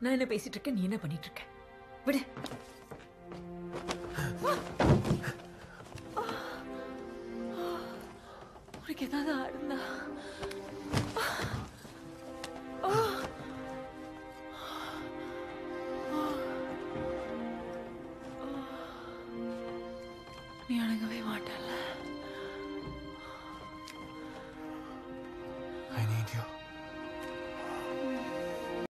நான் என்ன பேசிட்டு இருக்கேன் நீ என்ன பண்ணிட்டு இருக்க? விடு. உனக்கு ஏதாவது ஆடுந்தா நீ அடங்கவே மாட்டல I need you.